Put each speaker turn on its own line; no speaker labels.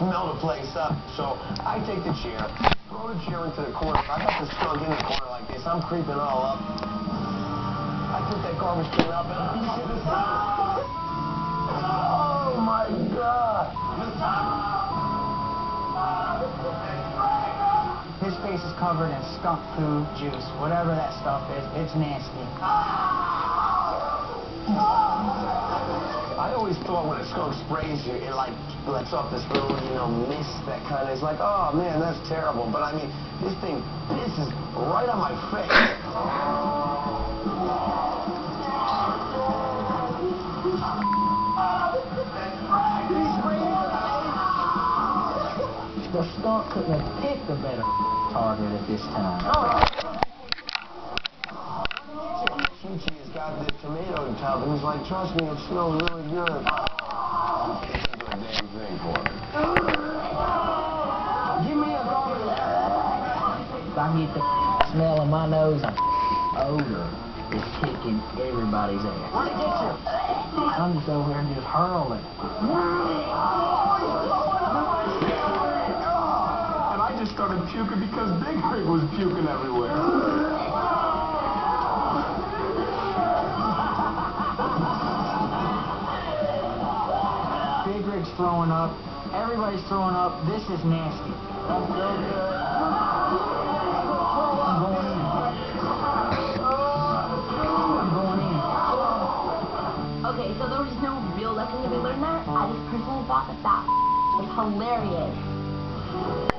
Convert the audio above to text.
smell the place up. So I take the chair, throw the chair into the corner. I got the skunk in the corner like this. I'm creeping all up. I put that garbage can up and I see the. Oh my God.
His face is covered in skunk poo, juice, whatever that stuff is. It's nasty.
Always thought when a skunk sprays you, it like lets off this little, you know, mist that kind of is like, oh man, that's terrible. But I mean, this thing, this is right on my face.
The skunk couldn't have picked a better target at this time.
Chi-Chi has got the tomato tub, and he's like, trust me, it smells really good. Doesn't do a damn thing for me.
Give me a garbage If I get the smell in my nose, odor is kicking everybody's ass. Where'd it get you? I'm just over here and just hurling.
And I just started puking because Big Rig was puking everywhere.
Big throwing up. Everybody's throwing up. This is nasty. I'm going in. I'm going in.
Okay, so there was no real lesson to be learned there. I just personally thought that that was hilarious.